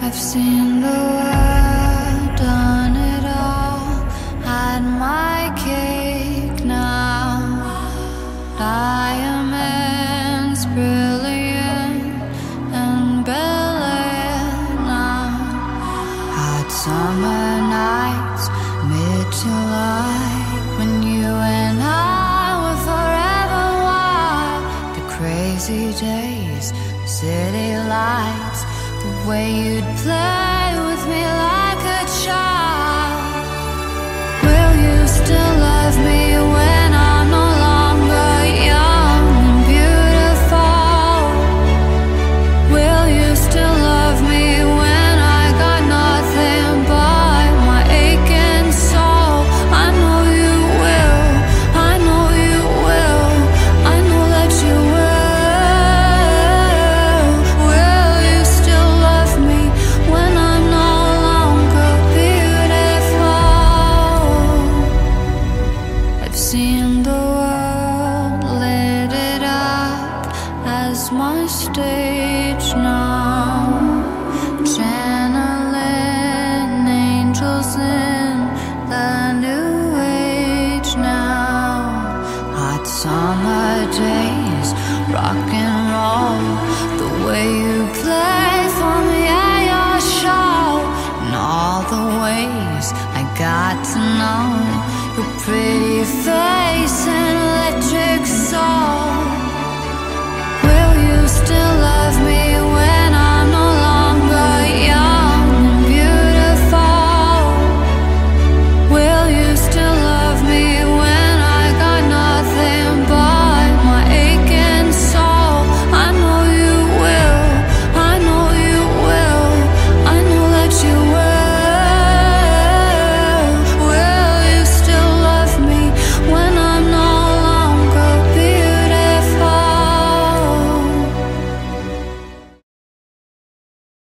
I've seen the world, done it all, had my cake now. Diamonds brilliant and now. Hot summer nights, mid July, when you and I were forever wild. The crazy days, city lights, the way you'd play with me seen the world lit it up as my stage now. Channeling angels in the new age now. Hot summer days, rock and roll. The way you play for me at your show, and all the ways I got to know your pretty.